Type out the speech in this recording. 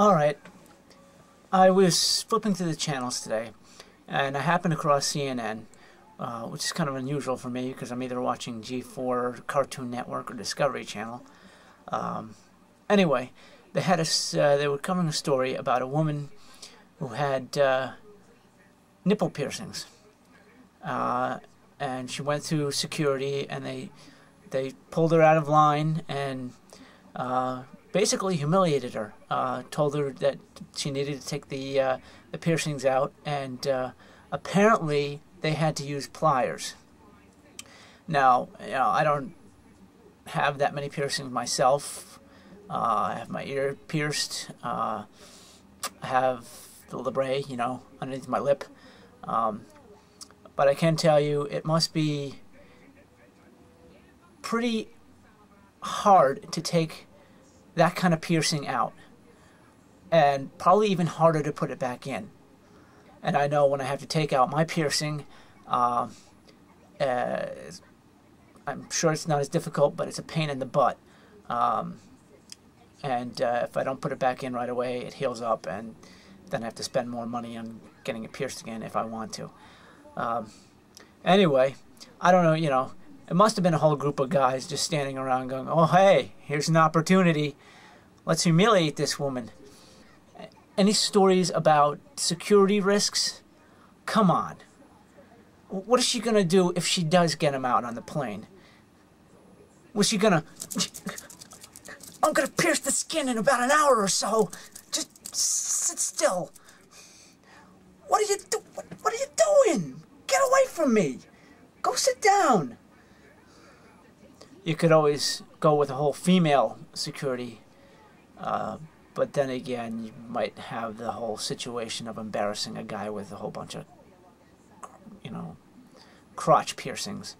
Alright, I was flipping through the channels today, and I happened across CNN, uh, which is kind of unusual for me because I'm either watching G4, Cartoon Network, or Discovery Channel. Um, anyway, they had a, uh, they were covering a story about a woman who had uh, nipple piercings, uh, and she went through security, and they they pulled her out of line and uh, basically humiliated her. Uh, told her that she needed to take the uh, the piercings out, and uh, apparently they had to use pliers. Now, you know, I don't have that many piercings myself. Uh, I have my ear pierced. Uh, I have the labret, you know, underneath my lip. Um, but I can tell you, it must be pretty hard to take that kind of piercing out. And probably even harder to put it back in. And I know when I have to take out my piercing, uh, uh, I'm sure it's not as difficult, but it's a pain in the butt. Um, and uh, if I don't put it back in right away, it heals up, and then I have to spend more money on getting it pierced again if I want to. Um, anyway, I don't know, you know, it must have been a whole group of guys just standing around going, oh, hey, here's an opportunity. Let's humiliate this woman. Any stories about security risks? Come on. What is she going to do if she does get him out on the plane? Was she going to. I'm going to pierce the skin in about an hour or so. Just sit still. What are you do- What are you doing? Get away from me. Go sit down you could always go with a whole female security, uh, but then again, you might have the whole situation of embarrassing a guy with a whole bunch of, you know, crotch piercings.